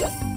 Yeah.